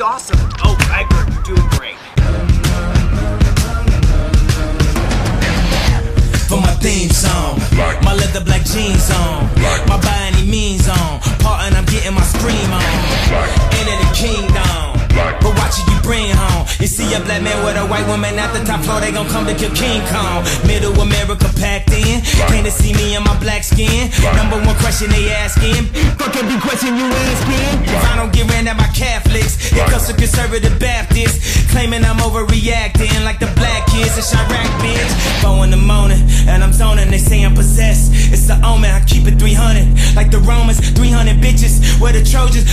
She's awesome. Oh, Geiger, you're doing great. For my theme song, black. my leather black jeans on, black. my by any means on, parting I'm getting my scream on. Black. The kingdom, black. but watching you bring home. You see a black man with a white woman at the top floor, they gon' come to kill King Kong. Middle America packed in, came to see me in my black skin. Number one question they asking. Fuck every question you asking. If I don't get ran at my Catholics, it comes to conservative Baptists. Claiming I'm overreacting like the black kids in Chirac, bitch. Four in the morning, and I'm zoning. They say I'm possessed. It's the omen, I keep it 300. Like the Romans, 300 bitches. We're the Trojans,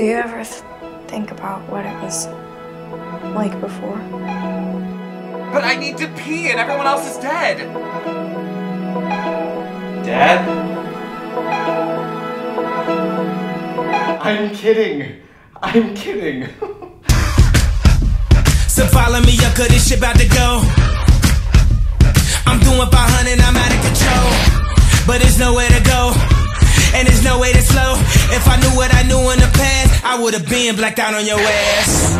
Do you ever th- think about what it was like before? But I need to pee and everyone else is dead. Dead? I'm kidding. I'm kidding. So follow me up, cause this shit about to go. I'm doing 500, I'm out of control. But there's nowhere to go. And there's no way to slow. If I knew what I knew in the past, I would've been blacked out on your ass.